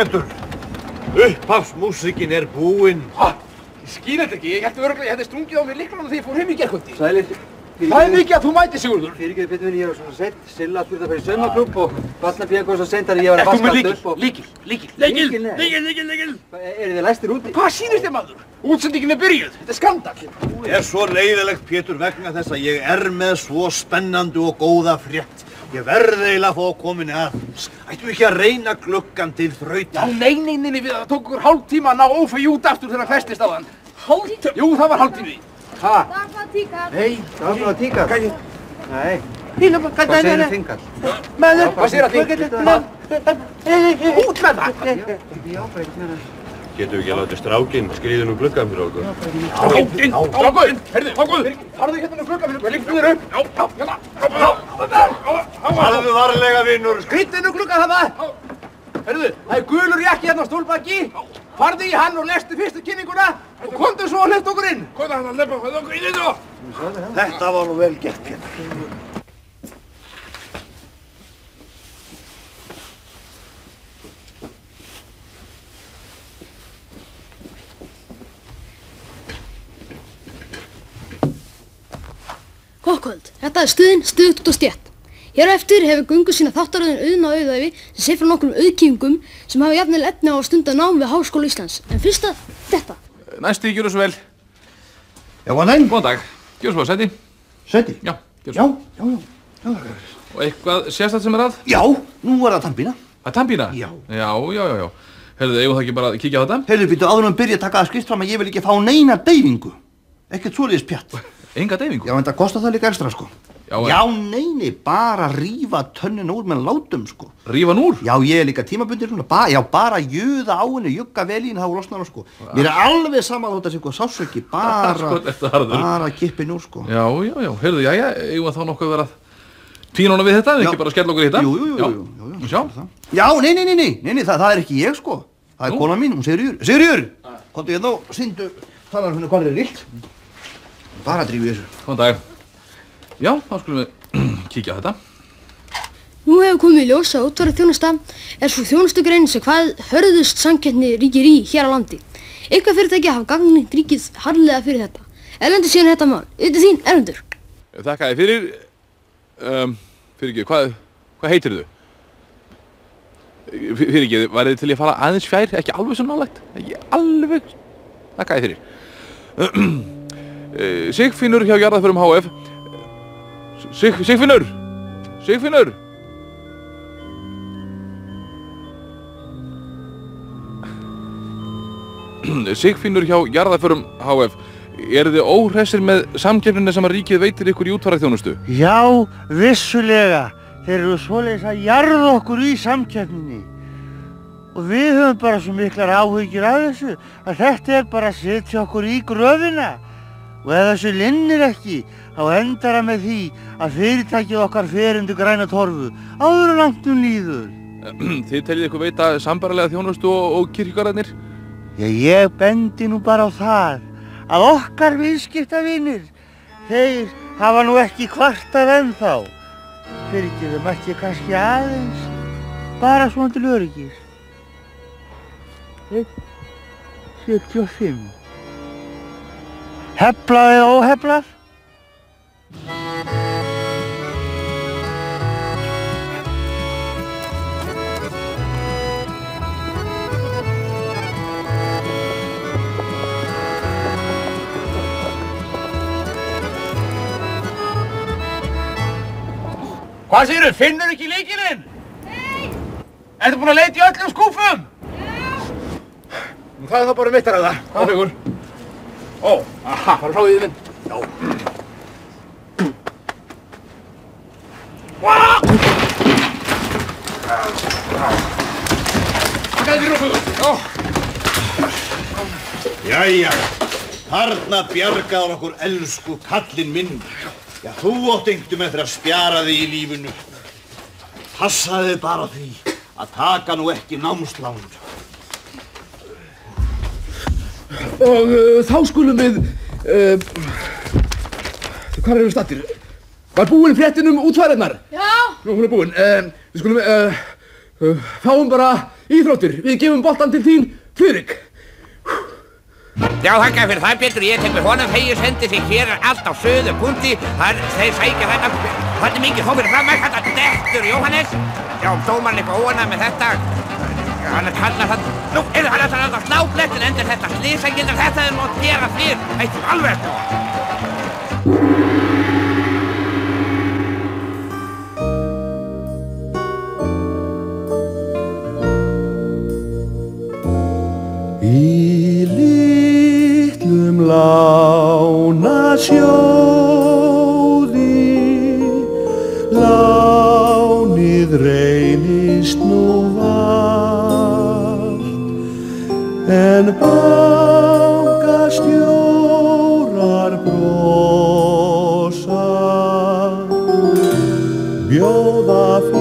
Pétur, upphafsmúsikin er búinn. Hæ? Ég skil þetta ekki, ég held öruglega ég hefði stungið á mig liklunum þegar ég fór heim í gerkvöldi. Sælir. Það er mikið að þú mæti Sigurður. Fyrir ekki betur minni, ég var svona sett, Silla að fara í saumaklúb og Batna Björg var svo sent að ég var að vaska líkil? allt upp og... Líkil, líkil. Líkil, líkil, líkil, líkil. Er þið læstir úti? Hvað sýnist þér maður? Útsendingin er byrjuð, þetta er skandal. Er svo leiðilegt, Pétur, vegna þess að ég er með svo spennandi og góða frétt. Ég verði eiginlega að fá að komin að. Ættum við ekki að reyna gluggan til Já, þrautar? nei, nei, nei, nei, við það tók okkur hálf tíma að ná ófægi út aftur þegar hann festist á hann. Hálf Jú, það var hálf tími. Ha? Dagblad Nei, Það var hvað er Nei. Hvað segir þið þingar? Maður, hvað segir að því? Út með það! Getum við ekki að láta strákinn skriða nú gluggan fyrir okkur? Strákinn, strákur, herðu, strákur, farðu hérna um glugga fyrir mig, lyftu þér upp. Já, já, hérna. Farðu varlega, vinnur. Skrýttu inn um glugga þarna. Herðu, það er gulur jakki hérna á stólbakki. Farðu í hann og lestu fyrstu kynninguna og komdu svo og hleypt okkur inn. Hvað er hann að lepa okkur inn í þetta? Þetta var nú vel gert, Pétur. Gott kvöld, þetta er stuðin, stuðt út og stjætt. Hér á eftir hefur gungu sína þáttaröðin auðna auðæfi sem sé frá nokkrum auðkýfingum sem hafa jafnvel etni á að stunda nám við Háskóla Íslands. En fyrst að þetta. Næsti, gjör svo vel. Já, hvað næn? Góðan dag. Gjör svo, seti. Seti? Já, gjör Já, svo. já, já. Og eitthvað sérstætt sem er að? Já, nú er það tampina. Að tannbína? Já. Já, já, já, já. Herðu, eigum það ekki bara að kíkja á þetta? Heyrðu, býttu áður en byrja að taka það skrift fram að ég vil ekki fá neina deyfingu. Ekkert svoleiðis pjatt. Enga deyfingu? Já, en það kostar það líka ekstra, sko. Já, Já, neini, bara rífa tönnin úr með látum, sko. Rífa núr? Já, ég er líka tímabundir ba já, bara jöða á henni, jugga vel í henni, þá losnar sko. Mér er alveg sama þótt að sé eitthvað sásöki, bara, Sko, bara kippin úr, sko. Já, já, já. Herðu, já, já, eigum þá nokkuð að vera tínuna við þetta? Já. Ekki bara skella okkur í þetta? Jú, jú, jú, Já. jú, jú, jú, það. Já, nei, nei, nei, nei, nei, nei það, það er ekki ég, sko. Það er kona mín, hún. Segir yfir! Komdu hérna og syndu, talar hún hvað er illt. Bara drífi þessu. Góðan dag. Já, þá skulum við kíkja á þetta. Nú hefur komið í ljós að útvarið þjónusta er svo þjónustugrein sem hvað hörðust samkettni ríkir í hér á landi. Eitthvað fyrirtæki hafa gagnið ríkið harðlega fyrir þetta. Erlendur síðan þetta mál. Yttir þín, Erlendur. Þakka þið fyrir, um, fyrir ekki, hvað, hvað heitir þau? Fyrir ekki, var þið til í að fara aðeins fjær, ekki alveg svo nálægt, ekki alveg, þakka þið fyrir. Eh, Sigfinnur hjá Jarðaförum HF, Sig, Sigfinnur, Sigfinnur. Sigfinnur hjá Jarðaförum HF, eru þið óhressir með samkeppnina sem að ríkið veitir ykkur í útvarðarþjónustu? Já, vissulega. Þeir eru svoleiðis að jarða okkur í samkeppninni. Og við höfum bara svo miklar áhyggjur af þessu að þetta er bara að setja okkur í gröfina. Og ef þessu linnir ekki, þá endar það með því að fyrirtækið okkar fer undir græna torfu áður en langt um líður. Þið teljið ykkur veita sambarlega þjónustu og, og kirkjugarðarnir? Já, ég bendi nú bara á það að okkar viðskiptavinir, þeir hafa nú ekki kvartað ennþá. Fyrir þeim ekki kannski aðeins, bara svona til öryggis. 1.75. Heflað eða óheflað? Hvað segirðu, finnur ekki líkilinn? Nei. Ertu búin að leita í öllum skúfum? Já. Það er þá bara mitt að ræða. Hvað fegur? Ó, aha, fara frá því minn. Já. Hvað er því rófugur? Já. Jæja, þarna bjargaður okkur elsku kallinn minn. Já, þú átt einhverjum eftir að spjara þig í lífinu. Passaði bara því að taka nú ekki námslán. Og uh, þá skulum við, uh, hvað erum við stattir? Var búinn fréttin um útfæriðnar? Já. Nú, hún er búinn. Uh, við skulum, uh, uh, fáum bara Íþróttir, við gefum boltan til þín, Friðrik. Já, þakka fyrir það Pétur, ég tek með honum þegar ég sendi sig hér er allt á söðu punkti þar þeir sækja þetta þetta er mikið þó fyrir fram að þetta dettur Jóhannes Já, dómarinn eitthvað óanað með þetta hann er kallað það nú, er það alltaf að slá endur þetta slísækindar þetta er mót gera fyrr eitthvað alveg. Í litlum lánasjóði Viola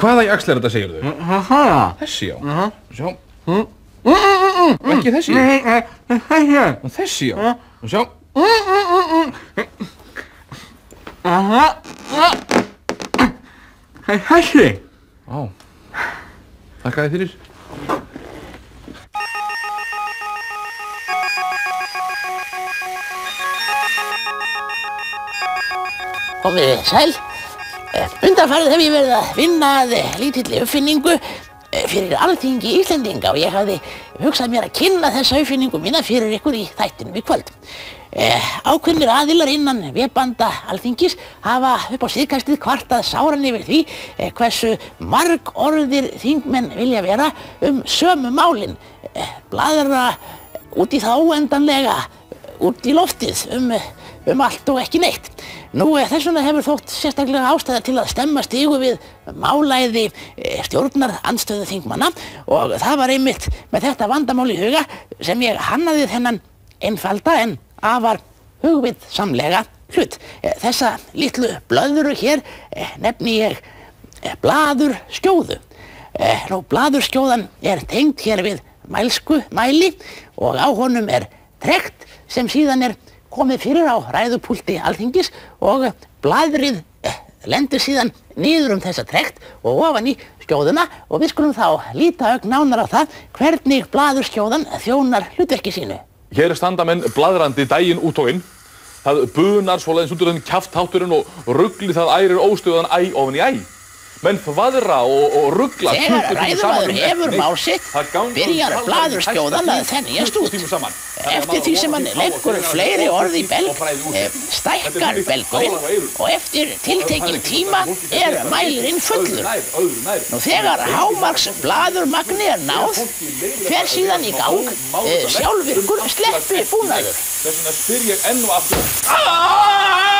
Hvaða jaxl er þetta, segir þau? Þessi, já. Aha. Sjá. Mm. Ekki þessi? Nei, nei, þessi. Og Þessi, já. Og sjá. Aha. Þessi. Á. Þakka þið fyrir. Komið þið sæl. Eh, Undanfarið hef ég verið að vinna að eh, lítilli uppfinningu eh, fyrir alþingi Íslendinga og ég hafði hugsað mér að kynna þessa uppfinningu mína fyrir ykkur í þættinum í kvöld. Eh, ákveðnir aðilar innan vefbanda alþingis hafa upp á síðkastið kvartað sáran yfir því eh, hversu marg orðir þingmenn vilja vera um sömu málin. Eh, bladra út í þá endanlega, út í loftið um, um allt og ekki neitt. Nú eh, þess vegna hefur þótt sérstaklega ástæða til að stemma stígu við málæði eh, stjórnar andstöðu þingmanna og það var einmitt með þetta vandamál í huga sem ég hannaði þennan einfalda en afar hugvið samlega hlut. Eh, Þessa litlu blöðuru hér nefni ég blaður skjóðu. Nú, blaður skjóðan er tengd hér við mælsku mæli og á honum er trekt sem síðan er komið fyrir á ræðupúlti alþingis og bladrið eh, lendir síðan niður um þessa trekt og ofan í skjóðuna og við skulum þá líta ögn nánar á það hvernig blaður skjóðan þjónar hlutverki sínu. Hér standa menn bladrandi daginn út og inn. Það bunar svoleiðins út úr þenn kjafthátturinn og ruggli það ærir óstöðan æ ofan í æ. Menn þvaðra og, og ruggla Þegar um hefur efni. mál sitt, Það ganga byrjar um blaður hæsta skjóðan að tíð þenjast út. að Eftir því sem hann leggur fleiri þegar orð í belg, eh, stækkar belgurinn. Og eftir tiltekinn tíma er mælirinn fullur. Nú þegar hámarks blaðurmagni er náð, fer síðan í gang eh, sjálfvirkur sleppi búnaður. Þess vegna spyr ég enn og aftur.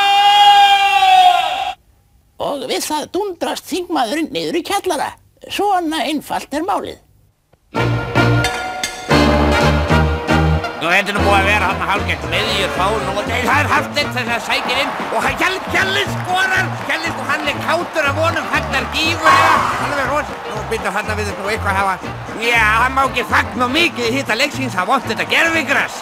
Og við það dundrast þingmaðurinn niður í kjallara. Svona einfalt er málið. Nú er nú búið að vera hann að hálfgett meðjur þá nú Nei, það er Hafsteinn þess að sækir inn. Og hann Kjell, Kjelli skorar. Kjelli sko hann er kátur af honum. Fagnar gífurlega alveg ros Nú byrja þarna við nú eitthvað hafa Já, hann má ekki fagna mikið í hitta leiksins. Það vont þetta gerfingras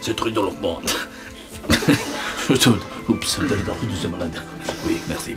C'est truc dans le monde. Oups, c'est malade. Oui, merci.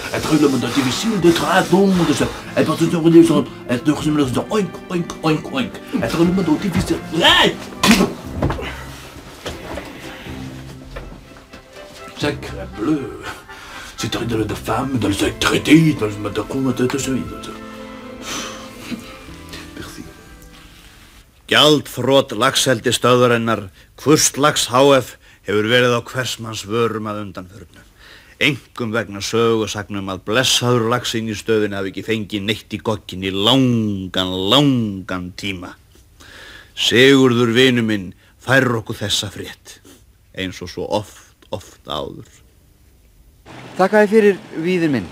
het regulamentatie difficile de traditie, om het wat het dus nog niet zo, het nog niet zo, oink, oink, oink, oink. Het eh, regulamentatie is Nee! Sacre bleu. C'est dans de femme, dans le traité, dans le matacon, de tout Gjaldfrót lagseldistöðurinnar Kvustlags HF hefur verið á hversmanns vörum að undanförnu. Engum vegna sögusagnum að blessaður lagsinn í stöðinu hafi ekki fengið neitt í gogkin í langan, langan tíma. Sigurður vinu minn fær okkur þessa frétt, eins og svo oft, oft áður. Takk að fyrir víðir minn.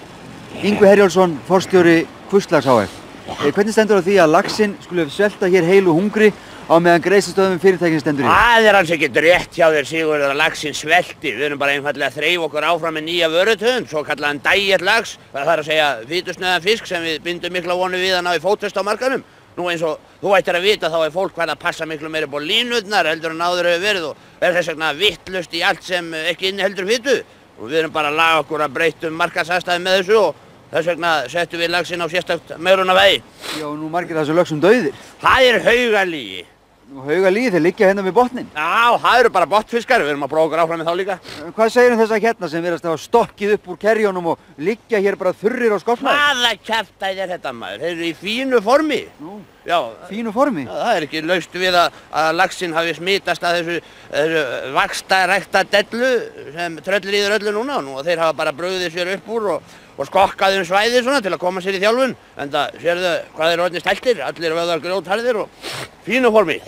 Yngvi Herjálsson, forstjóri Kvustlags HF. Eh, Hvernig stendur á því að laxinn skulle svelta hér heilu hungri á meðan greisastöðum fyrirtækinn stendur í? Það er alls ekkert rétt hjá þér Sigurður að laxinn svelti. Við erum bara einfallega að þreyfa okkur áfram með nýja vörutöðun, svo kallaðan lax. Það er að segja vitusnöðan fisk sem við bindum mikla vonu við að ná í fótest á markanum. Nú eins og þú ættir að vita þá er fólk hvað að passa miklu meira á línutnar heldur en áður hefur verið og er þess vegna vittlust í allt sem ekki inniheldur fitu. Og við erum bara að laga okkur að breytum markasastæði með þessu og þess vegna settum við laxinn á sérstakt meiruna vegi. Já, nú margir þessu lögsum dauðir. Það er haugalígi. Hauga líði, liggja hérna við botnin. Já, það eru bara botfiskar, við erum að prófa okkur áfram með þá líka. Hvað segir um þessa hérna sem verðast að hafa stokkið upp úr kerjónum og liggja hér bara þurrir á skopnaði? Hvaða kjæftæði er þetta maður? Þeir eru í fínu formi. Nú, Já, fínu formi. Já, það er ekki laust við að, að laxinn hafi smitast að þessu, þessu vaksta rækta dellu sem tröllir íður öllu núna nú, og þeir hafa bara bröðið sér upp úr og, og skokkað um svæðið svona til að koma sér í þjálfun en það sérðu hvað þeir orðnist heltir, allir vöðar grjótharðir og fínu formi.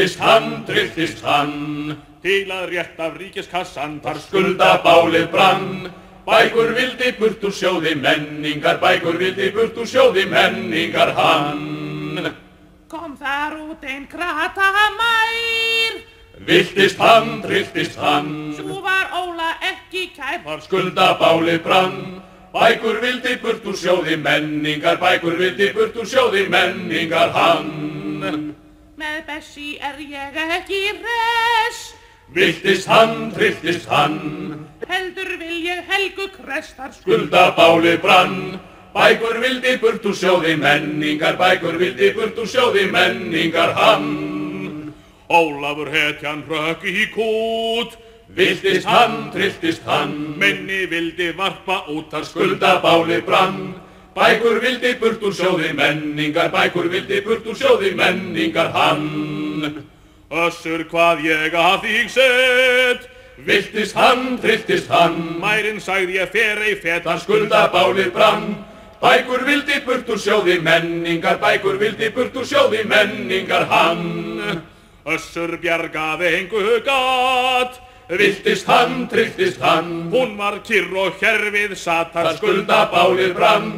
Viltist hann, trilltist hann. Til að rétt af ríkiskassan Þar skulda bálið brann. Bækur vildi burt úr sjóði menningar Bækur vildi burt úr sjóði menningar hann. Kom þar út einn kratamær, Viltist hann, trilltist hann. Svo var Óla ekki kær. Þar skulda bálið brann. Bækur vildi burt úr sjóði menningar Bækur vildi burt úr sjóði menningar hann Með Bessi er ég ekki res, Viltist hann, trilltist hann. Heldur vil ég helgu krestar Skulda bálið brann. Bækur vildi burt úr sjóði menningar Bækur vildi burt úr sjóði menningar hann. Ólafur hetjan rökk í kút. Viltist hann, trilltist hann. Minni vildi varpa út þar skulda bálið brann Bækur vildi burt úr sjóði menningar Bækur vildi burt úr sjóði menningar hann. Össur hvað ég að þig sett Viltist hann, trilltist hann. Mærin sagði ég fer ei fett Þar skulda bálið brann. Bækur vildi burt úr sjóði menningar Bækur vildi burt úr sjóði menningar hann. Össur bjargaði engu gat. Viltist hann, trilltist hann. Hún var kyrr og herfið satt Þar skulda bálið brann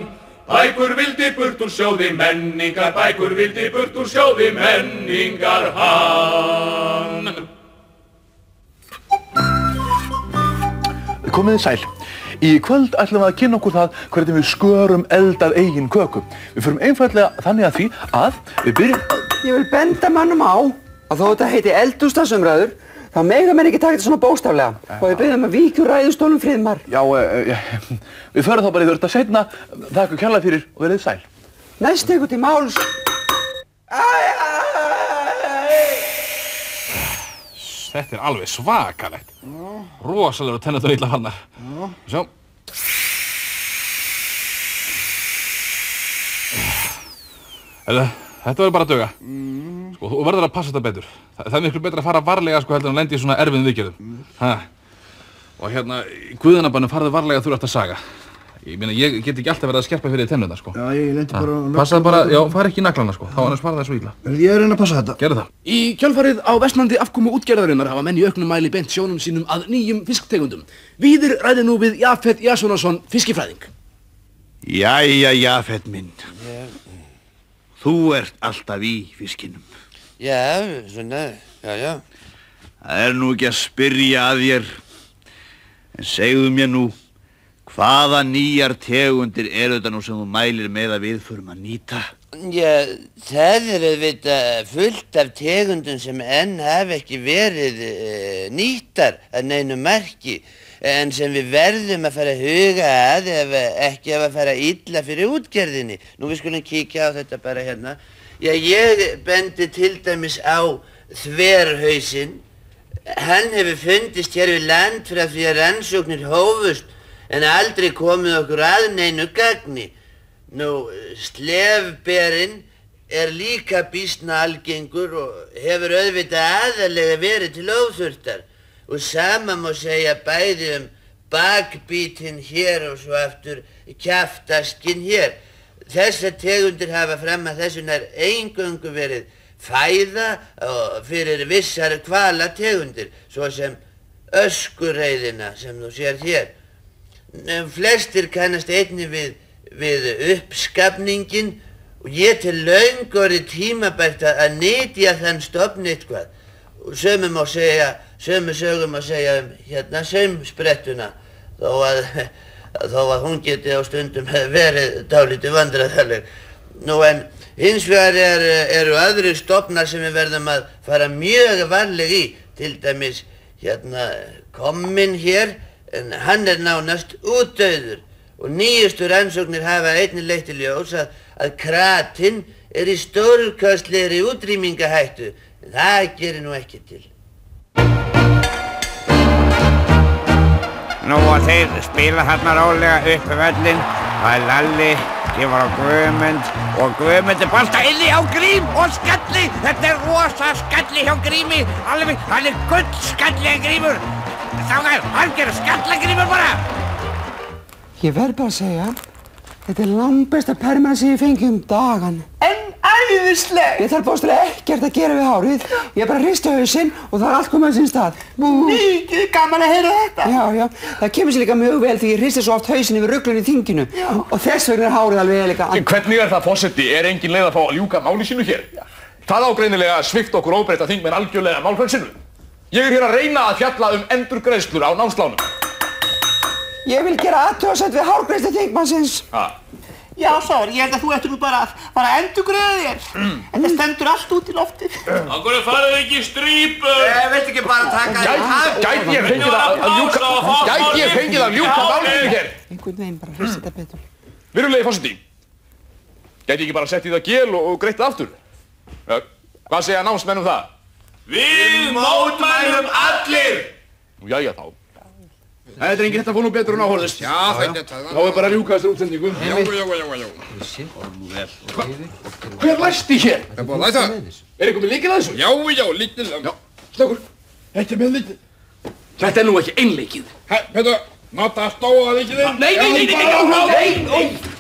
Bækur vildi burt úr sjóði menningar Bækur vildi burt úr sjóði menningar hann Komið þið sæl. Í kvöld ætlum við að kynna okkur það hvernig við skörum eldað eigin köku. Við förum einfallega þannig að því að við byrjum... Ég vil benda mannum á að þó þetta heiti eldústasumræður, þá mega menn ekki taka þetta svona bóstaflega og við byrðum að víkja úr ræðustólum friðmar. Já, uh, uh, við förum þá bara í þurft að setna. Og kjærlega fyrir og verið sæl. Næst tegur til máls. Þetta er alveg svakalegt. Rosalegur tennetun illa fannar. Sjá. Þetta, þetta verður bara að döga. Sko, þú verður að passa þetta betur. Það, það er miklu betra að fara varlega sko heldur en að lendi í svona erfiðum. Ha. Og hérna, í guðanabannum farðu varlega þú ert að saga. Ég meina, ég get ekki alltaf verið að skerpa fyrir tennuna, sko. Já, ég lendi bara á Passaðu bara, já, fara ekki í naglana, sko. Þá annars fara það svo illa. Ég er að reyna að passa þetta. Gerðu það. Í kjölfarið á vestnandi afkomu útgerðarinnar hafa menn í auknum mæli beint sjónum sínum að nýjum fisktegundum. Víðir ræði nú við Jafet Jassonarsson, fiskifræðing. Jæja, Jafet minn. Þú ert alltaf í fiskinum. Já, svona, já, já. Það er nú ekki að spyrja að þér. En segðu mér nú, hvaða nýjar tegundir eru þetta nú sem þú mælir með að við förum að nýta? Já, það er auðvitað fullt af tegundum sem enn hafa ekki verið uh, nýttar að neinu marki en sem við verðum að fara að huga að ef ekki að fara illa fyrir útgerðinni. Nú við skulum kíkja á þetta bara hérna. Já, ég bendi til dæmis á þverhausinn. Hann hefur fundist hér við land að því að rannsóknir hófust en aldrei komið okkur að neinu gagni. Nú, slefberinn er líka býstna algengur og hefur auðvitað aðalega verið til óþurftar og sama má segja bæði um bakbítinn hér og svo aftur kjaftaskinn hér. Þessar tegundir hafa fram að þessu nær eingöngu verið fæða fyrir vissar kvalategundir, svo sem öskurreiðina sem þú sér hér. Flestir kannast einni við, við uppskapningin og ég til laungori tímabært að nýtja þann stofn eitthvað. Og sömum má segja, sömu sögum að segja um hérna sömsprettuna þó að, þó að hún geti á stundum verið dálítið vandraðaleg. Nú en hins vegar er, eru aðrir stofnar sem við verðum að fara mjög varleg í, til dæmis hérna kommin hér, en hann er nánast útdauður og nýjustu rannsóknir hafa einnig leitt til ljós að, að kratinn er í stórkastlegri útrýmingahættu, en það gerir nú ekki til. Nú og þeir spila hérna rálega upp völlin. Það er Lalli, gefur á Guðmund og Guðmund er bolta inni á Grím og skalli. Þetta er rosa skalli hjá Grími. Alveg, hann er gull skalli en Grímur. Þangar, hann gerir skalla Grímur bara. Ég verð bara að segja, þetta er langbesta perma sem ég fengi um dagan. En æðisleg! Ég þarf bóstilega ekkert að gera við hárið. Ég er bara að hrista hausinn og það er allt komið á sinn stað. Mikið gaman að heyra þetta. Já, já. Það kemur sér líka mjög vel því ég hristi svo oft hausinn yfir rugglun í þinginu. Já. Og þess vegna er hárið alveg líka. Hvernig er það fósetti? Er engin leið að fá að ljúka máli sínu hér? Það ágreinilega að svifta okkur óbreyta þingmenn algjörlega málfrælsinu. Ég er hér að reyna að fjalla um endurgreiðslur á námslánum. Ég vil gera aðtöðsett við hárgreiðslu þingmannsins. Já, Sár, ég held að þú ættir nú bara að fara að endurgreiða þér. En það stendur allt út í loftið. Akkur farið ekki í strípu? Ég veit ekki bara að taka Gæti gæti ég fengið að að ljúka, gæti ég fengið að ljúka málinu hér? Einhvern veginn bara hrista þetta betur. Virulegi fósetti, gæti ég ekki bara sett í það gél og, greitt það aftur? Hvað segja námsmenn um það? Við mótmælum allir! Nú, jæja þá. Það er enginn þetta fór nú betur en áhorðist. Já, þetta er það. Þá er bara að ljúka þessar útsendingu. Já, já, já, já, já. Hver læsti hér? Það er búið að læta. Er eitthvað með líkið að þessu? Já, já, lítið. Já, stakkur. Þetta er með lítið. Þetta er nú ekki einleikið. Hæ, Petur, máta að stóða líkið þinn? Nei, nei, nei, nei, nei, nei, nei.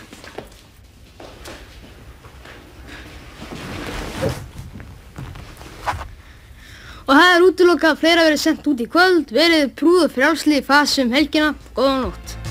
Og það er útilokað að fleira verið sendt út í kvöld, verið prúð og frjálsli í fasi um helgina, góða nótt.